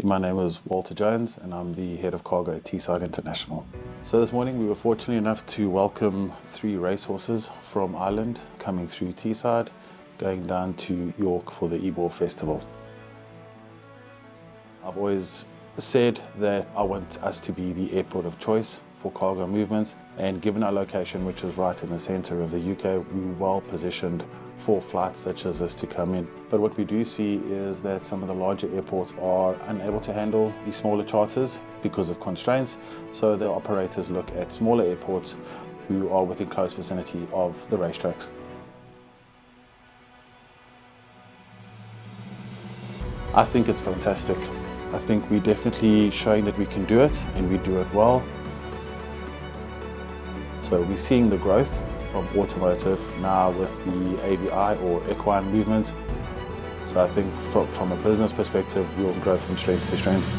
My name is Walter Jones and I'm the head of cargo at Teesside International. So this morning we were fortunate enough to welcome three racehorses from Ireland coming through Teesside, going down to York for the Ebor Festival. I've always said that I want us to be the airport of choice for cargo movements and given our location which is right in the centre of the UK we're well positioned for flights such as this to come in. But what we do see is that some of the larger airports are unable to handle the smaller charters because of constraints. So the operators look at smaller airports who are within close vicinity of the racetracks. I think it's fantastic. I think we're definitely showing that we can do it and we do it well. So we're seeing the growth from automotive now with the AVI or equine movement. So I think from, from a business perspective, we'll grow from strength to strength.